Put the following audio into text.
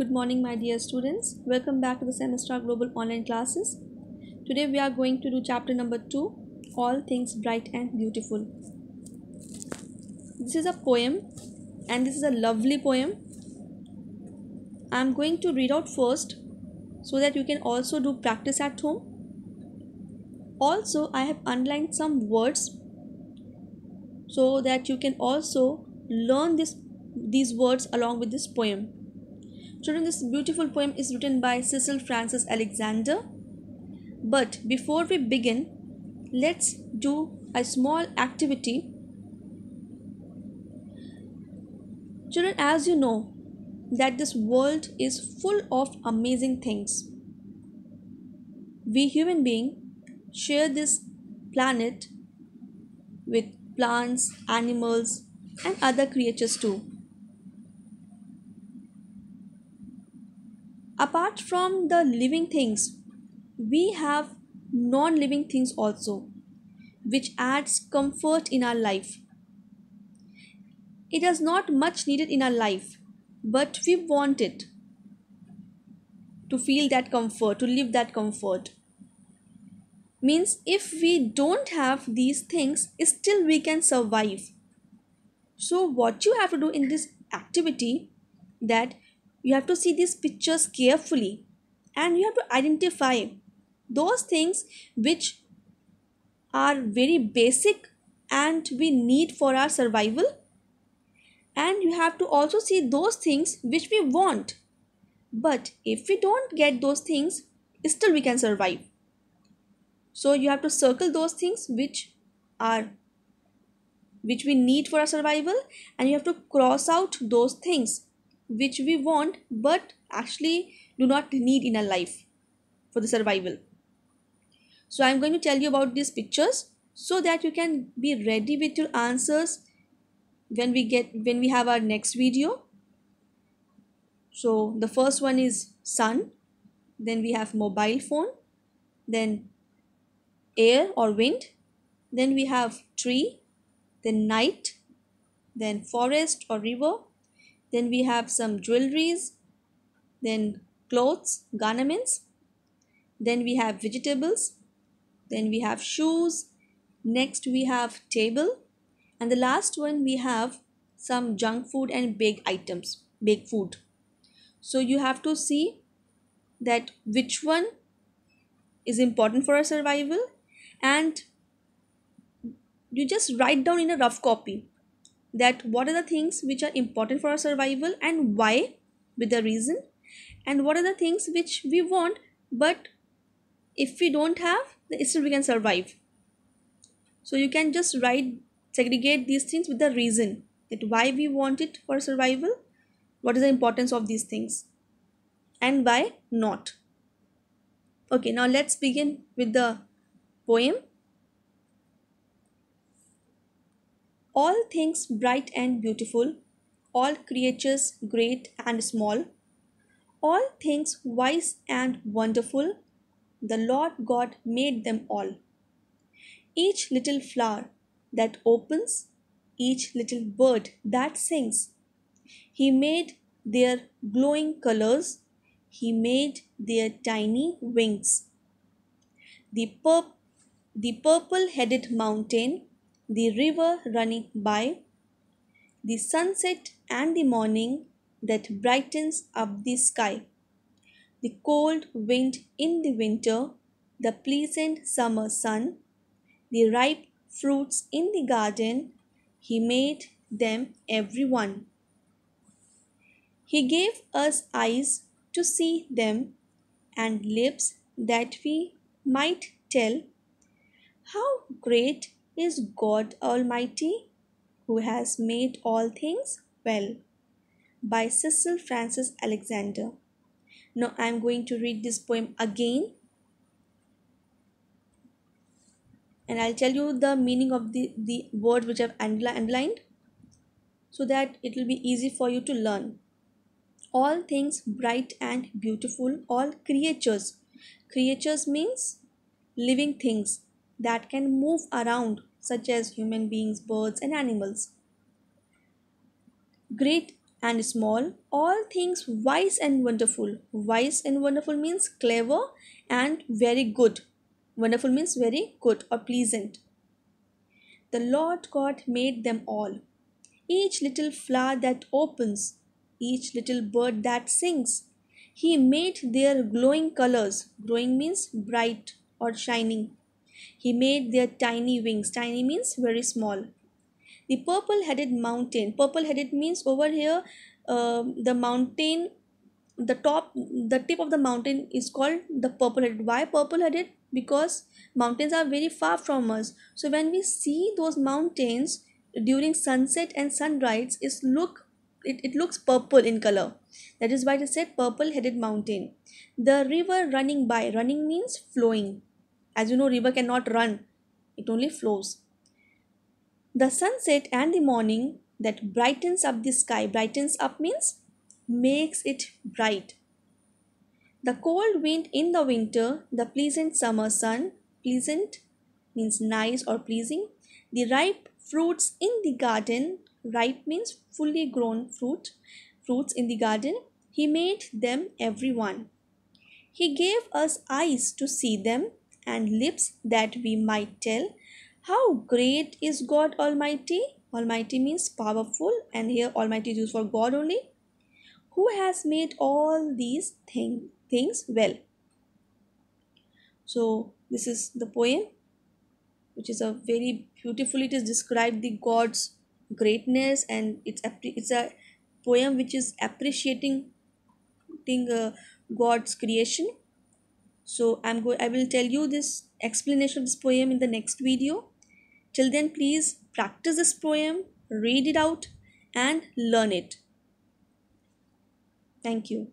Good morning, my dear students. Welcome back to the Semstar Global Online Classes. Today we are going to do chapter number 2 All Things Bright and Beautiful. This is a poem and this is a lovely poem. I am going to read out first so that you can also do practice at home. Also, I have underlined some words so that you can also learn this these words along with this poem. Children, this beautiful poem is written by Cecil Frances Alexander. But before we begin, let's do a small activity. Children, as you know, that this world is full of amazing things. We human beings share this planet with plants, animals, and other creatures too. Apart from the living things, we have non living things also, which adds comfort in our life. It is not much needed in our life, but we want it to feel that comfort, to live that comfort. Means if we don't have these things, still we can survive. So, what you have to do in this activity that you have to see these pictures carefully and you have to identify those things which are very basic and we need for our survival. And you have to also see those things which we want. But if we don't get those things still we can survive. So you have to circle those things which are which we need for our survival and you have to cross out those things which we want but actually do not need in our life for the survival. So i'm going to tell you about these pictures so that you can be ready with your answers when we get when we have our next video. So the first one is sun then we have mobile phone then air or wind then we have tree then night then forest or river then we have some jewelries then clothes garments. Then we have vegetables. Then we have shoes. Next we have table. And the last one we have some junk food and baked items baked food. So you have to see that which one is important for our survival. And you just write down in a rough copy that what are the things which are important for our survival and why with the reason? And what are the things which we want but if we don't have still we can survive. So you can just write segregate these things with the reason that why we want it for survival what is the importance of these things and why not. Okay now let's begin with the poem all things bright and beautiful all creatures great and small all things wise and wonderful the lord god made them all each little flower that opens, each little bird that sings. He made their glowing colors, he made their tiny wings. The, pur- the purple headed mountain, the river running by, the sunset and the morning that brightens up the sky, the cold wind in the winter, the pleasant summer sun, the ripe fruits in the garden, he made them every one. He gave us eyes to see them and lips that we might tell how great is God Almighty who has made all things well. By Cecil Frances Alexander. Now I am going to read this poem again and I'll tell you the meaning of the, the word which I've underlined so that it will be easy for you to learn. All things bright and beautiful, all creatures. Creatures means living things that can move around, such as human beings, birds, and animals. Great and small, all things wise and wonderful. Wise and wonderful means clever and very good. Wonderful means very good or pleasant. The Lord God made them all. Each little flower that opens, each little bird that sings. He made their glowing colors. Glowing means bright or shining. He made their tiny wings. Tiny means very small. The purple headed mountain. Purple headed means over here uh, the mountain the top the tip of the mountain is called the purple headed why purple headed because mountains are very far from us. So when we see those mountains during sunset and sunrise is look it, it looks purple in color. That is why it is said purple headed mountain. The river running by. Running means flowing as you know river cannot run it only flows the sunset and the morning that brightens up the sky, brightens up means makes it bright. The cold wind in the winter, the pleasant summer sun, pleasant means nice or pleasing. The ripe fruits in the garden, ripe means fully grown fruit, fruits in the garden. He made them every one. He gave us eyes to see them and lips that we might tell how great is God Almighty? Almighty means powerful, and here Almighty is used for God only. Who has made all these thing, things well? So, this is the poem, which is a very beautiful. It is described the God's greatness, and it's it's a poem which is appreciating uh, God's creation. So, I'm going. I will tell you this explanation of this poem in the next video. Till then, please practice this poem, read it out, and learn it. Thank you.